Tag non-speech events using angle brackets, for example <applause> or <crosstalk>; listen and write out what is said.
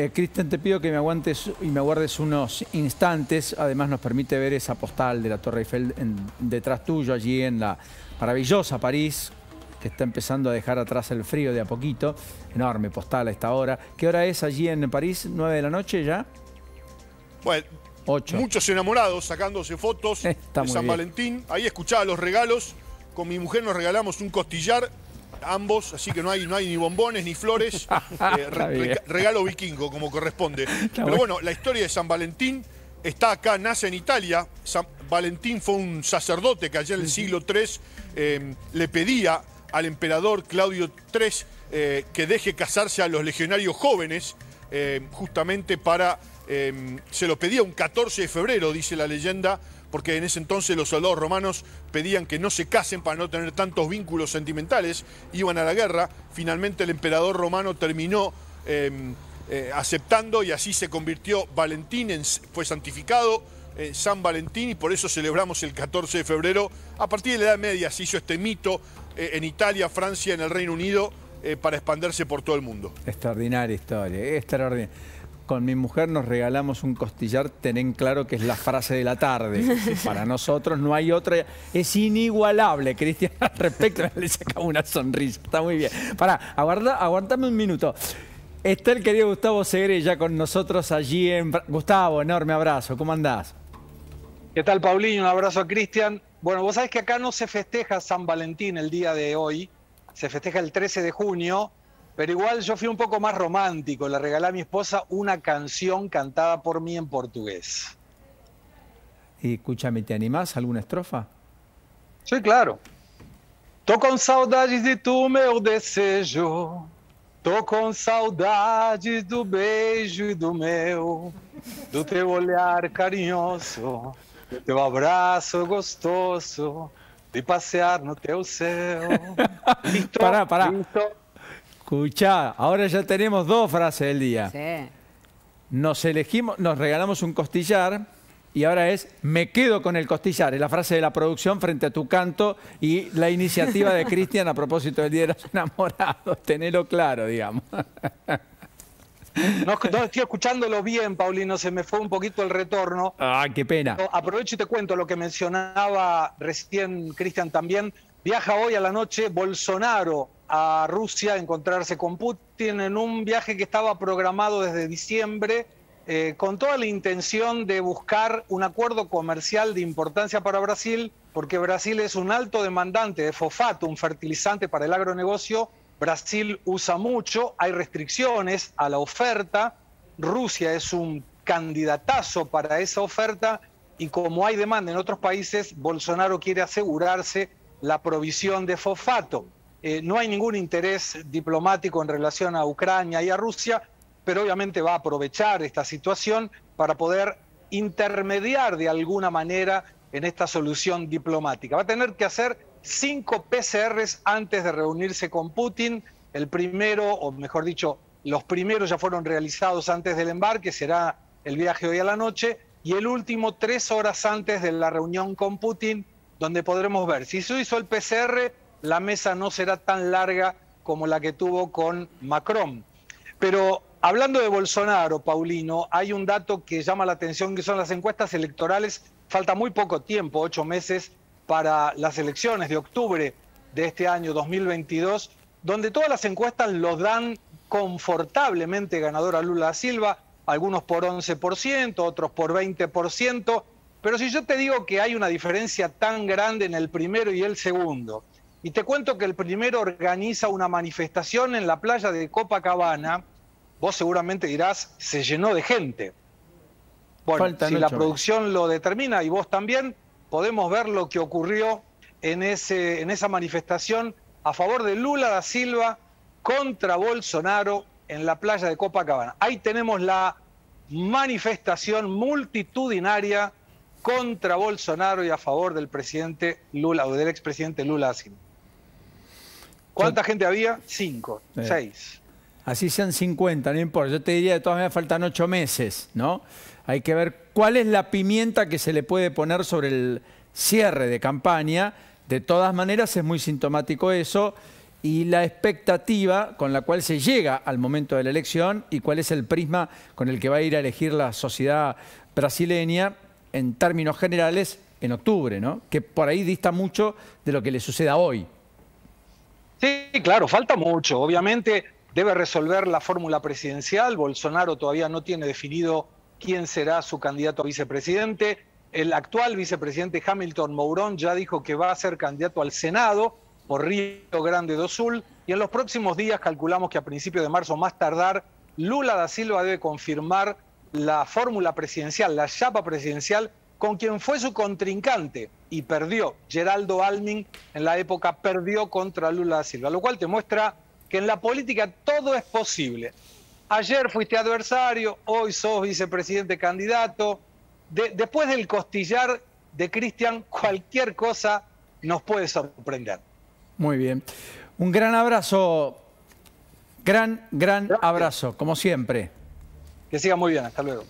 Eh, Cristian, te pido que me aguantes y me aguardes unos instantes. Además nos permite ver esa postal de la Torre Eiffel detrás tuyo, allí en la maravillosa París, que está empezando a dejar atrás el frío de a poquito. Enorme postal a esta hora. ¿Qué hora es allí en París? ¿Nueve de la noche ya? Bueno, muchos enamorados sacándose fotos de San Valentín. Ahí escuchaba los regalos. Con mi mujer nos regalamos un costillar ambos, así que no hay, no hay ni bombones ni flores. <laughs> Eh, regalo vikingo, como corresponde. Pero bueno, la historia de San Valentín está acá, nace en Italia. San Valentín fue un sacerdote que allá en el siglo III em, le pedía al emperador Claudio III eh, que deje casarse a los legionarios jóvenes, em, justamente para... Em, se lo pedía un 14 de febrero, dice la leyenda, porque en ese entonces los soldados romanos pedían que no se casen para no tener tantos vínculos sentimentales, iban a la guerra, finalmente el emperador romano terminó em, eh, aceptando y así se convirtió Valentín, en, fue santificado eh, San Valentín y por eso celebramos el 14 de febrero. A partir de la Edad Media se hizo este mito eh, en Italia, Francia, en el Reino Unido, para expandirse por todo el mundo. Extraordinaria historia, extraordinaria con mi mujer nos regalamos un costillar, ten claro que es la frase de la tarde. <laughs> Para nosotros no hay otra. Es inigualable, Cristian, al respecto. <laughs> Le sacamos una sonrisa. Está muy bien. Para, aguarda, aguantame un minuto. Está el querido Gustavo Segre ya con nosotros allí en... Gustavo, enorme abrazo. ¿Cómo andás? ¿Qué tal, Paulinho? Un abrazo a Cristian. Bueno, vos sabés que acá no se festeja San Valentín el día de hoy. Se festeja el 13 de junio pero igual yo fui un poco más romántico, le regalé a mi esposa una canción cantada por mí en portugués. Y escúchame, ¿te animás alguna estrofa? Sí, claro. Tô com saudades de tu, meu desejo. Tô com saudades do beijo e do meu, do teu olhar carinhoso, do teu abraço gostoso, de passear no teu céu. <laughs> pará, pará. Escucha, ahora ya tenemos dos frases del día. Sí. Nos elegimos, nos regalamos un costillar y ahora es me quedo con el costillar. Es la frase de la producción frente a tu canto y la iniciativa de <laughs> Cristian a propósito del Día de los Enamorados. Tenelo claro, digamos. <laughs> No, estoy escuchándolo bien, Paulino, se me fue un poquito el retorno. Ah, qué pena. Aprovecho y te cuento lo que mencionaba recién Cristian también. Viaja hoy a la noche Bolsonaro a Rusia a encontrarse con Putin en un viaje que estaba programado desde diciembre eh, con toda la intención de buscar un acuerdo comercial de importancia para Brasil, porque Brasil es un alto demandante de fosfato, un fertilizante para el agronegocio. Brasil usa mucho, hay restricciones a la oferta, Rusia es un candidatazo para esa oferta y como hay demanda en otros países, Bolsonaro quiere asegurarse la provisión de fosfato. Eh, no hay ningún interés diplomático en relación a Ucrania y a Rusia, pero obviamente va a aprovechar esta situación para poder intermediar de alguna manera en esta solución diplomática. Va a tener que hacer cinco PCRs antes de reunirse con Putin. El primero, o mejor dicho, los primeros ya fueron realizados antes del embarque, será el viaje hoy a la noche, y el último tres horas antes de la reunión con Putin, donde podremos ver si se hizo el PCR la mesa no será tan larga como la que tuvo con Macron. Pero hablando de Bolsonaro, Paulino, hay un dato que llama la atención, que son las encuestas electorales. Falta muy poco tiempo, ocho meses, para las elecciones de octubre de este año 2022, donde todas las encuestas lo dan confortablemente ganador a Lula Silva, algunos por 11%, otros por 20%, pero si yo te digo que hay una diferencia tan grande en el primero y el segundo, y te cuento que el primero organiza una manifestación en la playa de Copacabana. Vos seguramente dirás, se llenó de gente. Bueno, si la producción lo determina y vos también, podemos ver lo que ocurrió en, ese, en esa manifestación a favor de Lula da Silva contra Bolsonaro en la playa de Copacabana. Ahí tenemos la manifestación multitudinaria contra Bolsonaro y a favor del presidente Lula o del expresidente Lula da Silva. ¿Cuánta gente había? Cinco, seis. Así sean 50, no importa. Yo te diría, de todas maneras faltan ocho meses, ¿no? Hay que ver cuál es la pimienta que se le puede poner sobre el cierre de campaña. De todas maneras es muy sintomático eso. y la expectativa con la cual se llega al momento de la elección y cuál es el prisma con el que va a ir a elegir la sociedad brasileña en términos generales en octubre, ¿no? Que por ahí dista mucho de lo que le suceda hoy. Sí, claro, falta mucho. Obviamente debe resolver la fórmula presidencial. Bolsonaro todavía no tiene definido quién será su candidato a vicepresidente. El actual vicepresidente Hamilton Mourón ya dijo que va a ser candidato al Senado por Río Grande do Sul. Y en los próximos días calculamos que a principios de marzo, más tardar, Lula da Silva debe confirmar la fórmula presidencial, la chapa presidencial con quien fue su contrincante y perdió. Geraldo Almin en la época perdió contra Lula da Silva, lo cual te muestra que en la política todo es posible. Ayer fuiste adversario, hoy sos vicepresidente candidato. después del costillar de Cristian, cualquier cosa nos puede sorprender. Muy bien. Un gran abrazo, gran, gran abrazo, como siempre. Que siga muy bien, hasta luego.